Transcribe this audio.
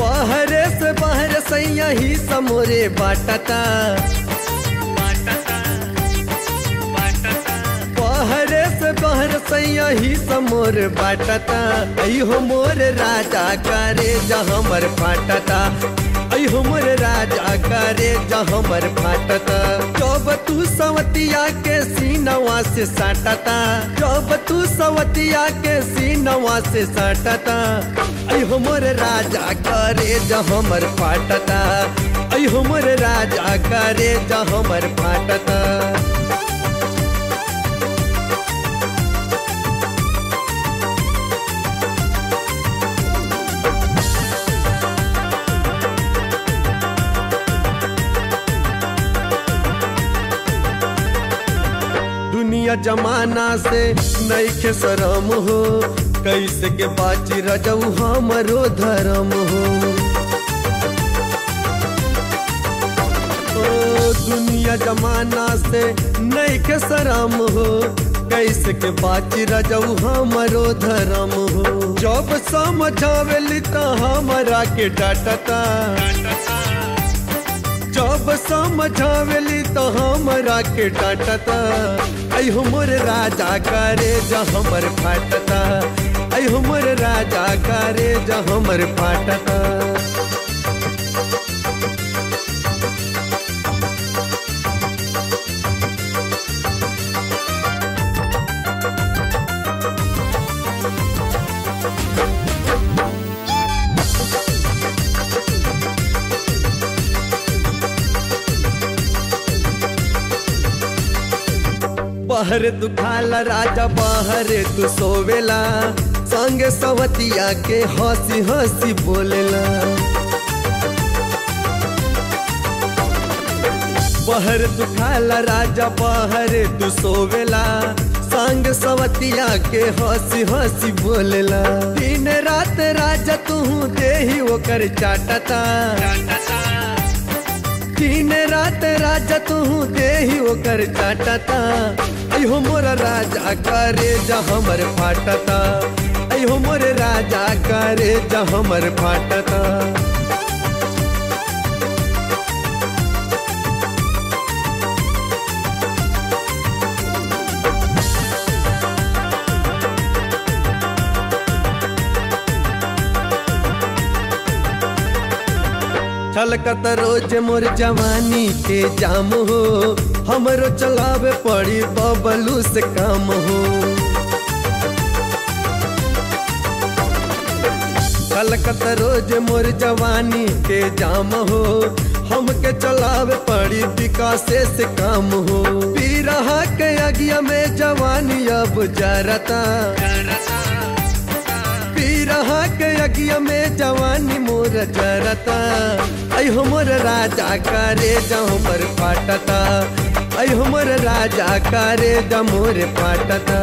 बहरे से बहर सैया ही समोरे बाटता बहर सैया ही समोर बाटता। हो मोर राजा करे जहमर फाटता। ऐ हो मोर राजा करे जहमर फाटता। जब तू सवतिया के सीनवा से साटता। जब तू सवतिया के सीनवा से साटता। हो मोर राजा करे जहमर फाटता। ऐ हो मोर राजा करे जहमर फाटता। दुनिया जमाना से नईखे शरम हो, कैसे के बाची रजऊ हमरो धर्म हो। ओ, दुनिया जमाना से नईखे शरम हो, कैसे के बाची रजऊ हमरो धर्म हो। जब समझावेली त हमरा के डांटता जब समझावेली तो हमरा के डांटता। ऐ हमर राजा करे ज हमर फाटता। आई हमर राजा करे ज हमर फाटता। बाहर दुखाला राजा बाहर तू सोवेला। संगे सवतिया के हँसी हँसी बोलेला। बाहर दुखाला राजा बाहर तू सोवेला। संग सवतिया के हँसी हँसी बोलेला। दिन रात राजा तू देही ओकर चाटता। दिन रात राजा तू देही ओकर चाटता। मोर राजा करे जा हमर फाटता। अहो मोर राजा करे जा हमर फाटता। छलकत रोज मोर जवानी के जाम हो, हमरो चलावे पड़ी बबलू से काम हो। छलकत रोज मोर जवानी के जाम हो, हमके चलावे पड़ी विकासे से काम हो। पी रहा के अगिया में जवानी अब जरता। अगिया में जवानी मोर जरता अयो मोर राजा करे जहो पर फाटता। अयो मोर राजा करे जा मोर फाटता।